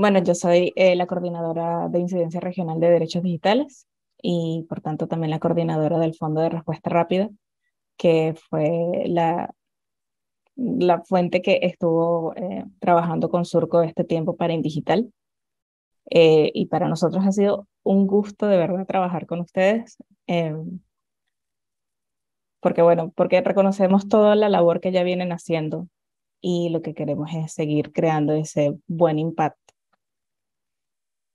Bueno, yo soy eh, la coordinadora de incidencia regional de derechos digitales y por tanto también la coordinadora del Fondo de Respuesta Rápida, que fue la, la fuente que estuvo eh, trabajando con Surco este tiempo para Indigital. Eh, y para nosotros ha sido un gusto de verdad trabajar con ustedes. Em, porque bueno, porque reconocemos toda la labor que ya vienen haciendo y lo que queremos es seguir creando ese buen impacto.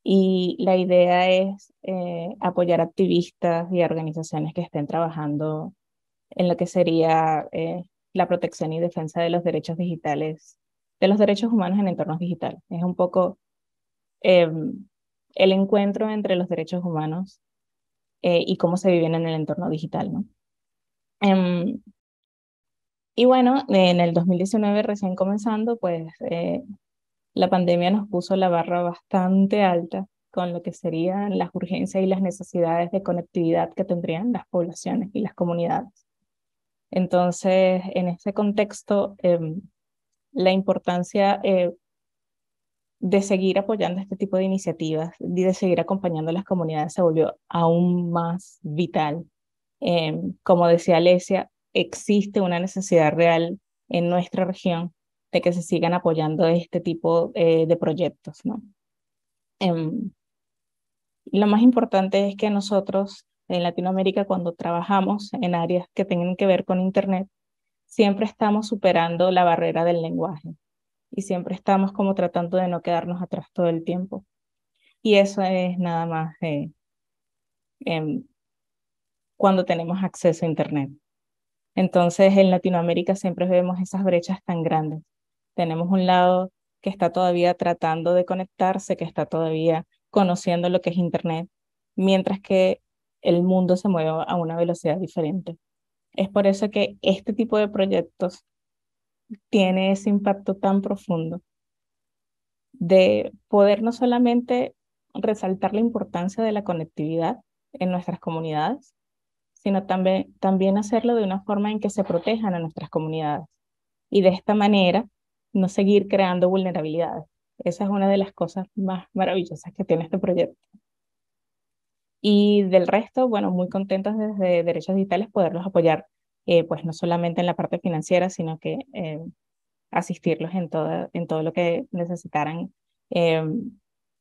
Y la idea es eh, apoyar activistas y organizaciones que estén trabajando en lo que sería eh, la protección y defensa de los derechos digitales, de los derechos humanos en entornos digitales. Es un poco em, el encuentro entre los derechos humanos eh, y cómo se viven en el entorno digital, ¿no? Em, y bueno, en el 2019 recién comenzando, pues eh, la pandemia nos puso la barra bastante alta con lo que serían las urgencias y las necesidades de conectividad que tendrían las poblaciones y las comunidades. Entonces, en ese contexto, em, la importancia eh, de seguir apoyando este tipo de iniciativas y de seguir acompañando a las comunidades se volvió aún más vital. Em, como decía Alesia, existe una necesidad real en nuestra región de que se sigan apoyando este tipo eh, de proyectos. ¿no? Em, lo más importante es que nosotros en Latinoamérica, cuando trabajamos en áreas que tengan que ver con Internet, siempre estamos superando la barrera del lenguaje y siempre estamos como tratando de no quedarnos atrás todo el tiempo. Y eso es nada más eh, cuando tenemos acceso a Internet. Entonces, en Latinoamérica siempre vemos esas brechas tan grandes. Tenemos un lado que está todavía tratando de conectarse, que está todavía conociendo lo que es Internet, mientras que el mundo se mueve a una velocidad diferente. Es por eso que este tipo de proyectos tiene ese impacto tan profundo de poder no solamente resaltar la importancia de la conectividad en nuestras comunidades, sino también, también hacerlo de una forma en que se protejan a nuestras comunidades. Y de esta manera, no seguir creando vulnerabilidades. Esa es una de las cosas más maravillosas que tiene este proyecto. Y del resto, bueno, muy contentos desde Derechos Digitales poderlos apoyar, eh, pues no solamente en la parte financiera, sino que eh, asistirlos en todo, en todo lo que necesitaran eh,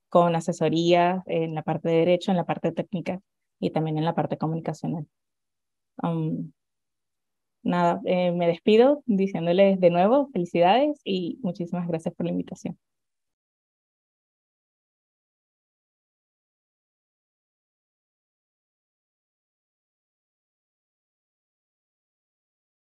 con asesoría en la parte de derecho, en la parte técnica y también en la parte comunicacional nada, eh, me despido diciéndoles de nuevo felicidades y muchísimas gracias por la invitación.